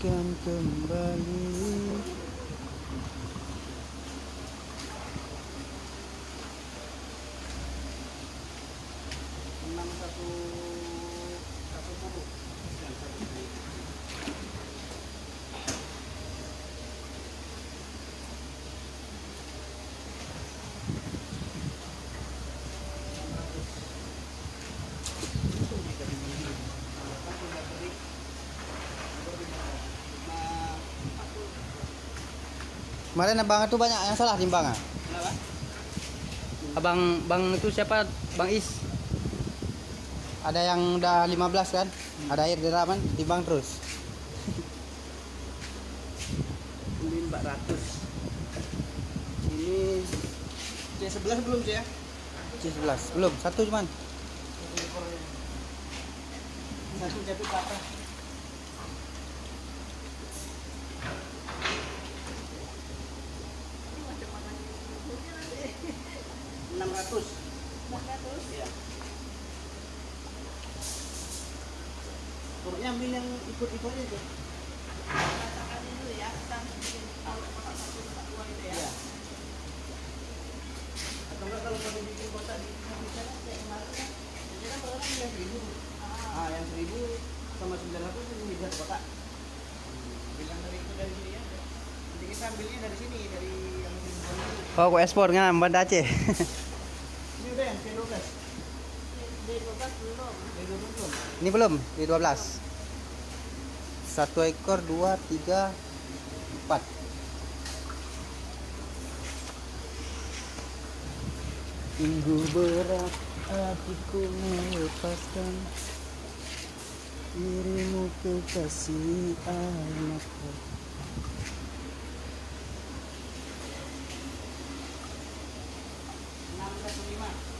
akan kembali. Satu satu Kemarin abang itu banyak yang salah timbang ah. Kenapa? Abang bang itu siapa? Bang Is. Ada yang udah 15 kan? Ada air di dalam kan? Timbang terus. Ini 400 Ini C11 belum sih ya? C11. Belum, satu cuman. Satu jatuh ke atas ya Pokoknya ambil yang ikut-ikut aja tuh. Iya. Atau enggak kalau mau bikin kotak di bisa kan kayak kemarin kan. Jadi kan orang yang seribu. Ah, yang seribu sama sembilan ratus ini buat kotak. Bilang dari itu dari sini ya. Nanti kita ambilnya dari sini dari yang seribu. Oh, aku ekspor kan Banda Aceh. Ini udah yang C12. D12 belum. D12 belum. Ini belum di 12. Satu ekor, dua, tiga, empat. Minggu berat hatiku melepaskan dirimu kekasih anakku. enam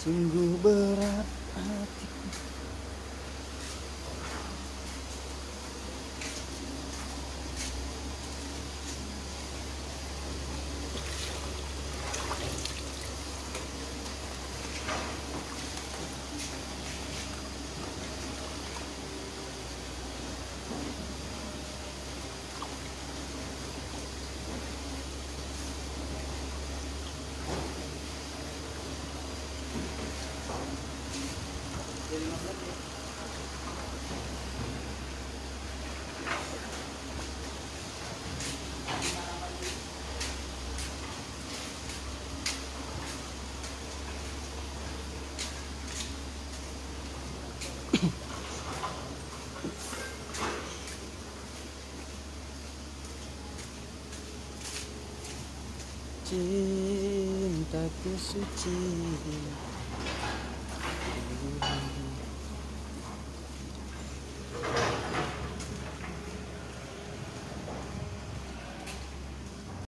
Sungguh berat hatiku cinta ku suci